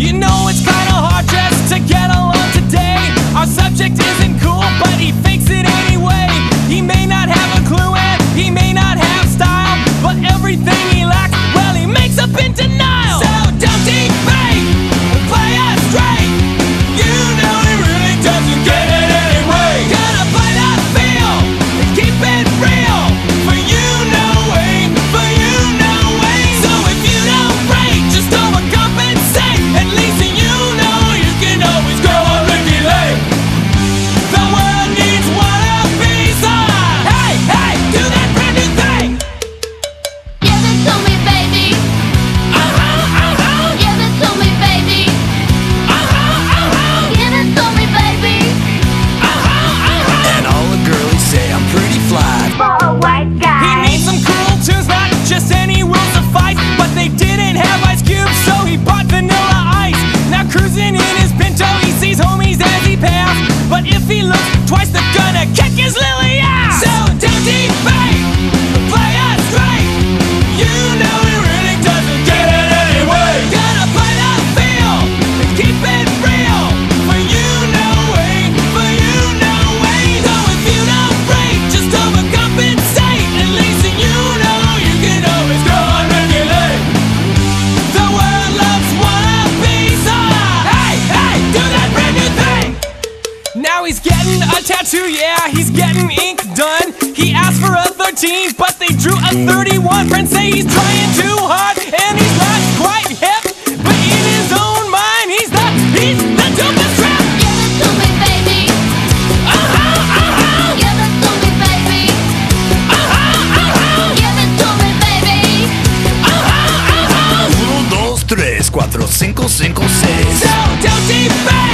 You know it's Now he's getting a tattoo, yeah, he's getting ink done. He asked for a 13, but they drew a 31. Friends say he's trying too hard, and he's not quite hip. But in his own mind, he's the, he's the dopest rap. Give it to me, baby. Uh-huh, uh-huh. Give it to me, baby. Uh-huh, uh-huh. Give it to me, baby. Uh-huh, uh-huh. Uno, dos, tres, cuatro, cinco, cinco, seis. So don't defend.